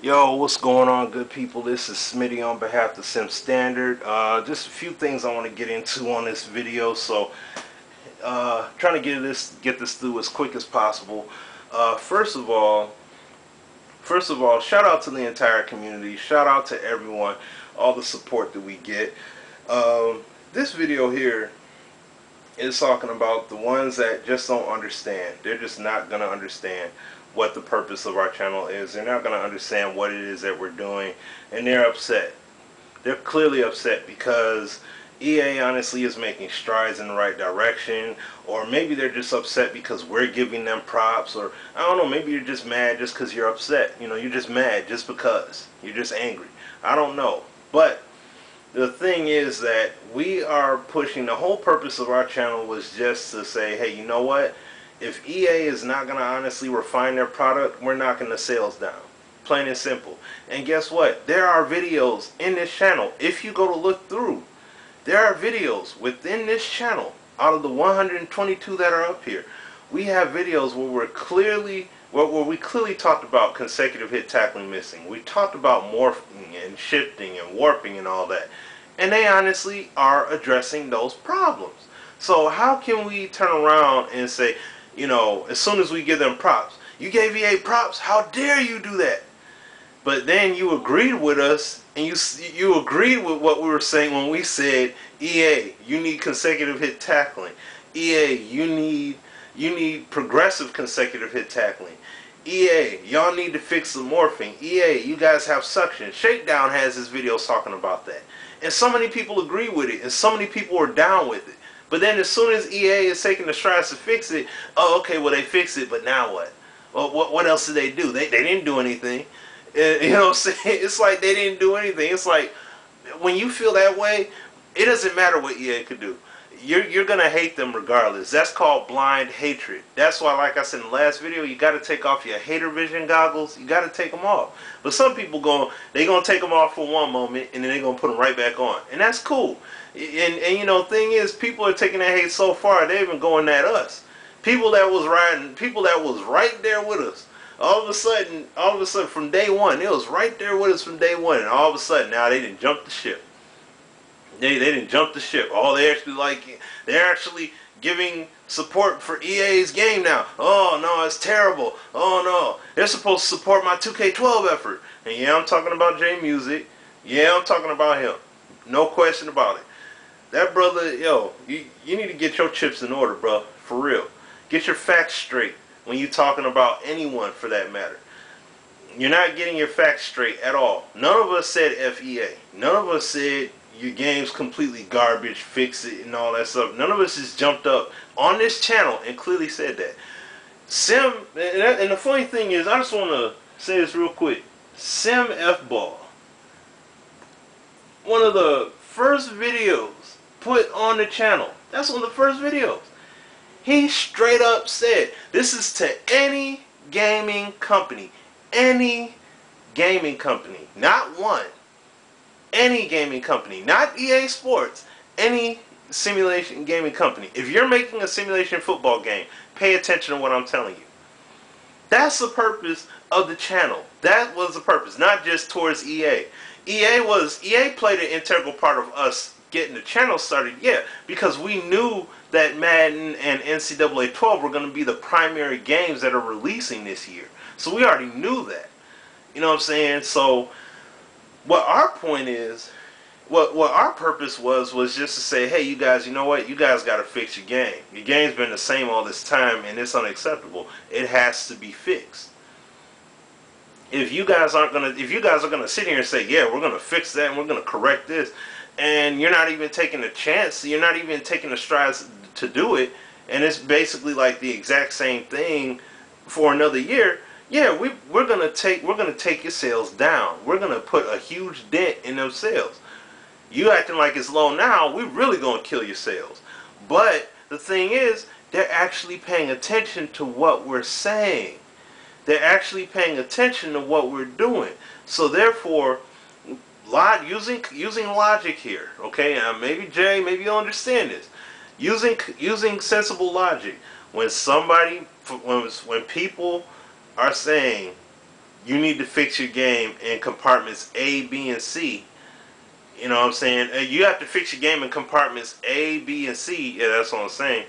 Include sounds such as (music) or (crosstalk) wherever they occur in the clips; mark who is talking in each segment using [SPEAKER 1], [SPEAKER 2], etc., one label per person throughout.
[SPEAKER 1] Yo, what's going on, good people? This is Smitty on behalf of Sim Standard. Uh, just a few things I want to get into on this video, so uh, trying to get this get this through as quick as possible. Uh, first of all, first of all, shout out to the entire community. Shout out to everyone, all the support that we get. Um, this video here is talking about the ones that just don't understand. They're just not gonna understand what the purpose of our channel is. They're not going to understand what it is that we're doing, and they're upset. They're clearly upset because EA honestly is making strides in the right direction, or maybe they're just upset because we're giving them props, or I don't know, maybe you're just mad just because you're upset. You know, you're just mad just because. You're just angry. I don't know. But the thing is that we are pushing, the whole purpose of our channel was just to say, hey, you know what? if EA is not going to honestly refine their product, we're knocking the sales down. Plain and simple. And guess what? There are videos in this channel. If you go to look through, there are videos within this channel out of the 122 that are up here. We have videos where we're clearly where, where we clearly talked about consecutive hit tackling missing. We talked about morphing and shifting and warping and all that. And they honestly are addressing those problems. So how can we turn around and say, you know, as soon as we give them props. You gave EA props. How dare you do that? But then you agreed with us, and you you agreed with what we were saying when we said, EA, you need consecutive hit tackling. EA, you need you need progressive consecutive hit tackling. EA, y'all need to fix the morphing. EA, you guys have suction. Shakedown has his videos talking about that. And so many people agree with it, and so many people are down with it. But then as soon as EA is taking the strides to fix it, oh, okay, well, they fix it, but now what? Well, what, what else did they do? They, they didn't do anything. (laughs) You know what I'm saying? It's like they didn't do anything. It's like when you feel that way, it doesn't matter what EA could do. You're, you're going to hate them regardless. That's called blind hatred. That's why, like I said in the last video, you got to take off your hater vision goggles. You got to take them off. But some people going, they to take them off for one moment, and then they're going to put them right back on. And that's cool. And, and you know, thing is, people are taking that hate so far, they're even going at us. People that was riding, people that was right there with us. All of a sudden, all of a sudden, from day one, it was right there with us from day one, and all of a sudden, now they didn't jump the ship. They they didn't jump the ship. Oh, they actually like they're actually giving support for EA's game now. Oh no, it's terrible. Oh no, they're supposed to support my 2K12 effort. And yeah, I'm talking about J Music. Yeah, I'm talking about him. No question about it. That brother, yo, you, you need to get your chips in order, bro. For real. Get your facts straight when you're talking about anyone for that matter. You're not getting your facts straight at all. None of us said FEA. None of us said your game's completely garbage, fix it, and all that stuff. None of us has jumped up on this channel and clearly said that. Sim, and, that, and the funny thing is, I just want to say this real quick. Sim F Ball, one of the first videos put on the channel. That's one of the first videos. He straight up said, this is to any gaming company. Any gaming company. Not one. Any gaming company. Not EA Sports. Any simulation gaming company. If you're making a simulation football game, pay attention to what I'm telling you. That's the purpose of the channel. That was the purpose, not just towards EA. EA was EA played an integral part of us getting the channel started yet because we knew that Madden and NCAA 12 were going to be the primary games that are releasing this year. So we already knew that. You know what I'm saying? So what our point is, what what our purpose was was just to say, hey, you guys, you know what? You guys got to fix your game. Your game's been the same all this time, and it's unacceptable. It has to be fixed. If you guys aren't gonna, if you guys are gonna sit here and say, yeah, we're gonna fix that and we're gonna correct this, and you're not even taking a chance. You're not even taking the strides to do it, and it's basically like the exact same thing for another year. Yeah, we we're gonna take we're gonna take your sales down. We're gonna put a huge dent in those sales. You acting like it's low now, we're really gonna kill your sales. But the thing is, they're actually paying attention to what we're saying. They're actually paying attention to what we're doing. So therefore, Log, using using logic here, okay? Maybe Jay, maybe you'll understand this. Using using sensible logic. When somebody, when when people are saying, you need to fix your game in compartments A, B, and C. You know what I'm saying? Uh, you have to fix your game in compartments A, B, and C. Yeah, that's what I'm saying.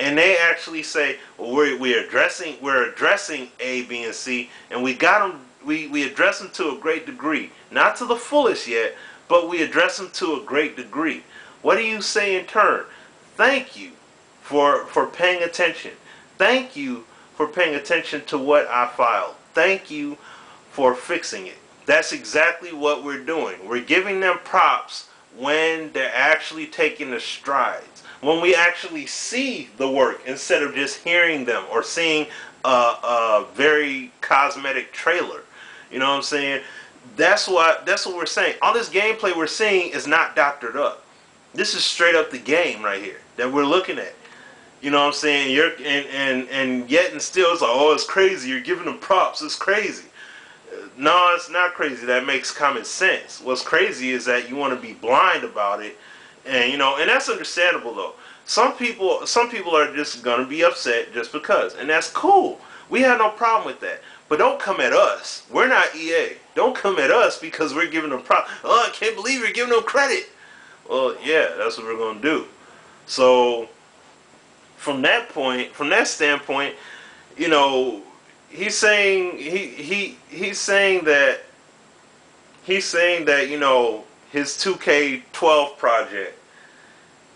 [SPEAKER 1] And they actually say, well, we're, we're addressing we're addressing A, B, and C, and we got them. We, we address them to a great degree, not to the fullest yet, but we address them to a great degree. What do you say in turn? Thank you for for paying attention. Thank you for paying attention to what I filed. Thank you for fixing it. That's exactly what we're doing. We're giving them props when they're actually taking the strides. When we actually see the work instead of just hearing them or seeing a, a very cosmetic trailer. You know what I'm saying? That's what that's what we're saying. All this gameplay we're seeing is not doctored up. This is straight up the game right here that we're looking at. You know what I'm saying? You're and and and yet and still it's like, oh, it's crazy. You're giving them props. It's crazy. Uh, no, it's not crazy. That makes common sense. What's crazy is that you want to be blind about it, and you know, and that's understandable though. Some people, some people are just gonna be upset just because, and that's cool. We have no problem with that. But don't come at us. We're not EA. Don't come at us because we're giving them props. Oh, I can't believe you're giving them credit. Well, yeah, that's what we're gonna do. So from that point, from that standpoint, you know, he's saying he he he's saying that he's saying that you know his 2K12 project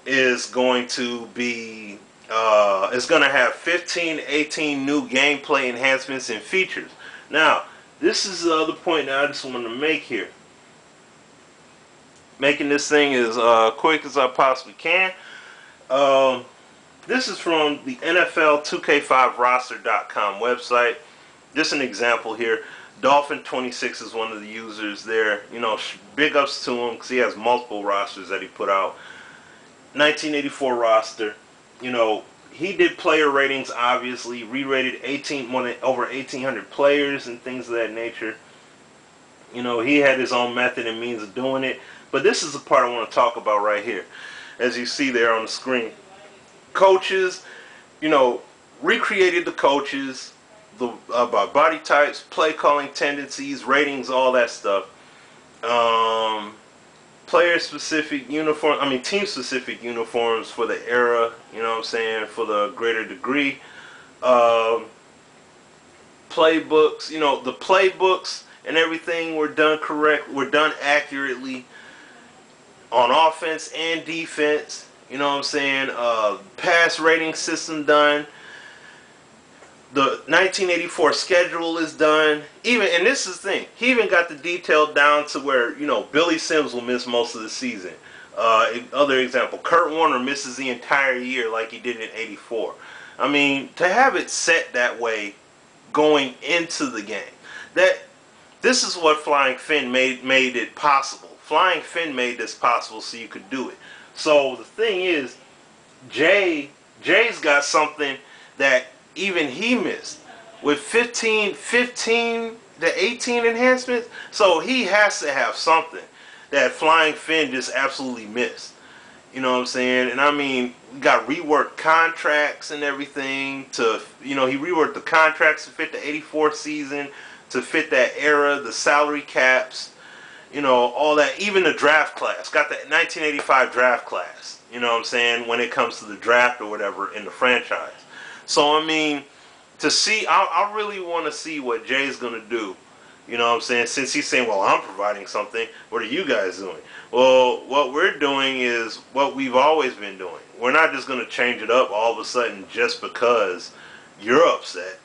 [SPEAKER 1] is going to be uh, is going to have 15 18 new gameplay enhancements and features. Now this is the other point that I just want to make here. Making this thing as uh, quick as I possibly can. Um, this is from the NFL 2K5roster.com website. Just an example here. Dolphin26 is one of the users there. You know, big ups to him because he has multiple rosters that he put out. 1984 roster. You know, he did player ratings, obviously. Re-rated 18, more than, over 1,800 players and things of that nature. You know, he had his own method and means of doing it. But this is the part I want to talk about right here. As you see there on the screen coaches, you know, recreated the coaches, the uh, body types, play calling tendencies, ratings, all that stuff. Um, player specific uniform, I mean team specific uniforms for the era, you know what I'm saying, for the greater degree. Um, playbooks, you know, the playbooks and everything were done correct, were done accurately on offense and defense. You know what I'm saying? Uh, pass rating system done. The 1984 schedule is done. Even and this is the thing. He even got the detail down to where you know Billy Sims will miss most of the season. Uh, other example, Curt Warner misses the entire year like he did in '84. I mean, to have it set that way going into the game, that this is what Flying Finn made made it possible. Flying Finn made this possible so you could do it. So the thing is, Jay Jay's got something that even he missed with 15, 15 to 18 enhancements. So he has to have something that Flying Finn just absolutely missed. You know what I'm saying? And I mean, got reworked contracts and everything to, you know, he reworked the contracts to fit the 84 season, to fit that era, the salary caps you know, all that, even the draft class, got the 1985 draft class, you know what I'm saying, when it comes to the draft or whatever in the franchise. So, I mean, to see, I, I really want to see what Jay's going to do, you know what I'm saying, since he's saying, well, I'm providing something, what are you guys doing? Well, what we're doing is what we've always been doing. We're not just going to change it up all of a sudden just because you're upset.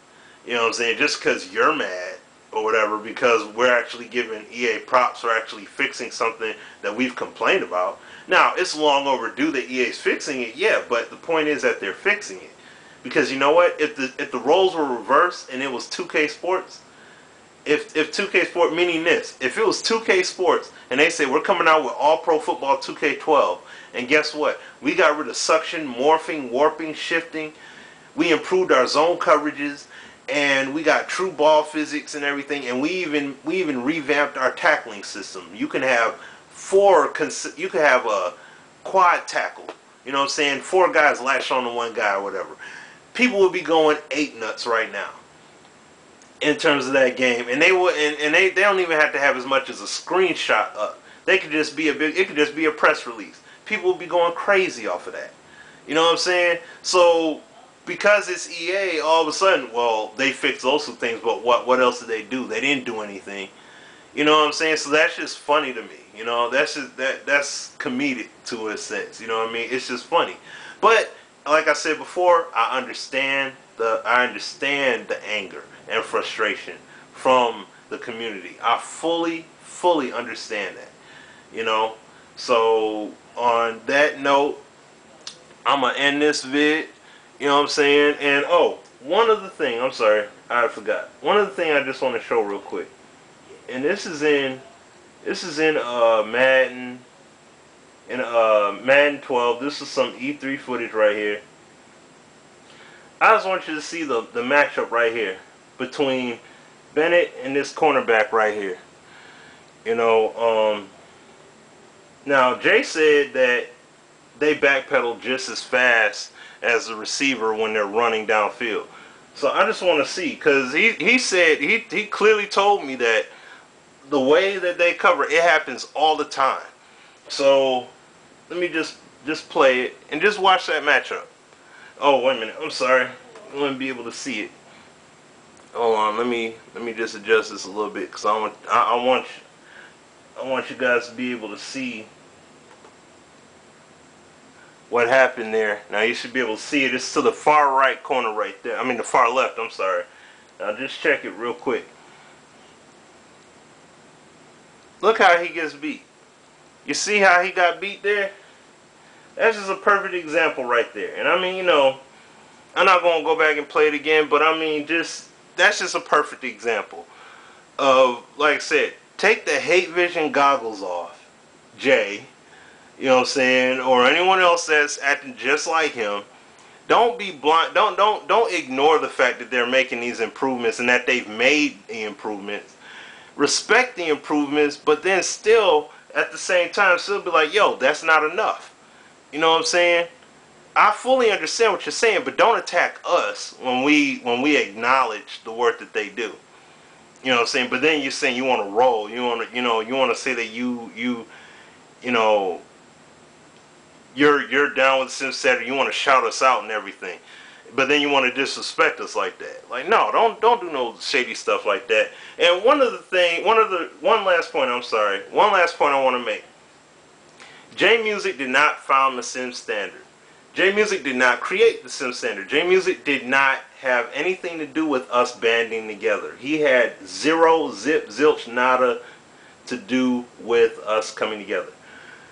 [SPEAKER 1] You know what I'm saying? Just because you're mad or whatever because we're actually giving EA props for actually fixing something that we've complained about. Now, it's long overdue that EA's fixing it, yeah, but the point is that they're fixing it. Because you know what? If the if the roles were reversed and it was 2K Sports, if if 2K Sports meaning this, if it was 2K Sports and they say we're coming out with all pro football 2K12, and guess what? We got rid of suction, morphing, warping, shifting. We improved our zone coverages and we got true ball physics and everything and we even we even revamped our tackling system you can have four you can have a quad tackle you know what i'm saying four guys latch on to one guy or whatever people would be going eight nuts right now in terms of that game, and they would, and, and they, they don't even have to have as much as a screenshot up. They could just be a big, it could just be a press release. People would be going crazy off of that. You know what I'm saying? So because it's EA, all of a sudden, well, they fixed those two things, but what what else did they do? They didn't do anything. You know what I'm saying? So that's just funny to me. You know, that's just that that's comedic to a sense. You know what I mean? It's just funny. But like I said before, I understand the I understand the anger and frustration from the community. I fully fully understand that. You know? So on that note, I'm gonna end this vid. You know what I'm saying? And oh, one other thing. I'm sorry, I forgot. One other thing I just want to show real quick. And this is in this is in uh Madden in uh Madden 12. This is some E3 footage right here. I just want you to see the the matchup right here between Bennett and this cornerback right here. You know, um now Jay said that they backpedal just as fast as the receiver when they're running downfield. So I just want to see because he, he said he, he clearly told me that the way that they cover it happens all the time. So let me just just play it and just watch that matchup. Oh wait a minute, I'm sorry. I to be able to see it. Hold on, let me let me just adjust this a little bit because I want I, I want I want you guys to be able to see what happened there. Now you should be able to see it. It's to the far right corner right there. I mean the far left, I'm sorry. Now just check it real quick. Look how he gets beat. You see how he got beat there? That's just a perfect example right there. And I mean, you know, I'm not going to go back and play it again, but I mean, just that's just a perfect example of, like I said, take the hate vision goggles off, Jay, you know what I'm saying, or anyone else that's acting just like him. Don't be blind. Don't don't don't ignore the fact that they're making these improvements and that they've made the improvements. Respect the improvements, but then still at the same time still be like, yo, that's not enough. You know what I'm saying? I fully understand what you're saying, but don't attack us when we when we acknowledge the work that they do. You know what I'm saying? But then you're saying you want to roll. You want to you know you want to say that you you you know you're you're down with Sim Standard. You want to shout us out and everything, but then you want to disrespect us like that. Like no, don't don't do no shady stuff like that. And one of the thing, one of the one last point. I'm sorry. One last point I want to make. J Music did not found the Sim Standard. J Music did not create the Sim Standard. J Music did not have anything to do with us banding together. He had zero, zip, zilch, nada to do with us coming together.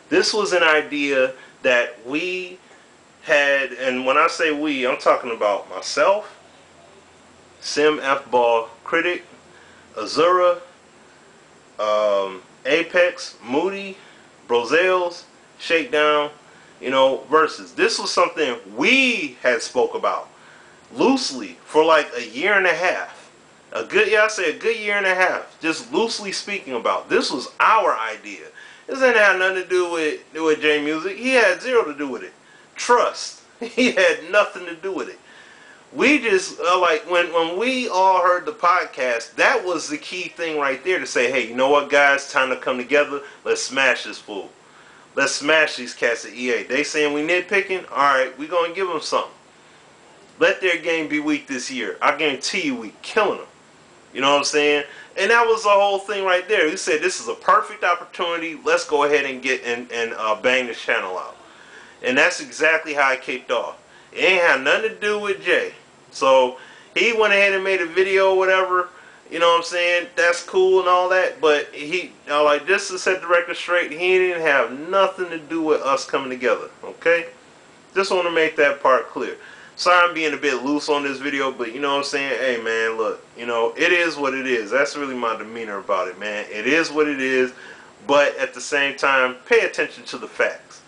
[SPEAKER 1] This was an idea that we had, and when I say we, I'm talking about myself, Sim F Ball Critic, Azura, um, Apex, Moody, Brozales, Shakedown, you know, versus. This was something we had spoke about loosely for like a year and a half. A good, yeah, I say a good year and a half. Just loosely speaking about. This was our idea. This ain't had nothing to do with with J Music. He had zero to do with it. Trust. (laughs) He had nothing to do with it. We just uh, like when when we all heard the podcast. That was the key thing right there to say, hey, you know what, guys, time to come together. Let's smash this fool. Let's smash these cats at EA. They saying we nitpicking? Alright, we going to give them something. Let their game be weak this year. I guarantee you we killing them. You know what I'm saying? And that was the whole thing right there. He said this is a perfect opportunity. Let's go ahead and get and, and uh, bang this channel out. And that's exactly how it kicked off. It ain't had nothing to do with Jay. So he went ahead and made a video or whatever you know what I'm saying? That's cool and all that, but he, know, like just to set the record straight, he didn't have nothing to do with us coming together. Okay? Just want to make that part clear. Sorry I'm being a bit loose on this video, but you know what I'm saying? Hey man, look, you know, it is what it is. That's really my demeanor about it, man. It is what it is, but at the same time, pay attention to the facts.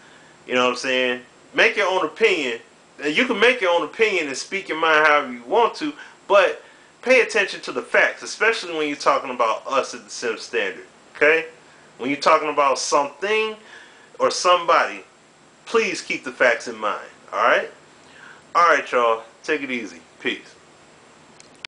[SPEAKER 1] You know what I'm saying? Make your own opinion. You can make your own opinion and speak your mind however you want to, but pay attention to the facts, especially when you're talking about us at the Sim Standard. Okay? When you're talking about something or somebody, please keep the facts in mind. Alright? Alright, y'all. Take it easy. Peace.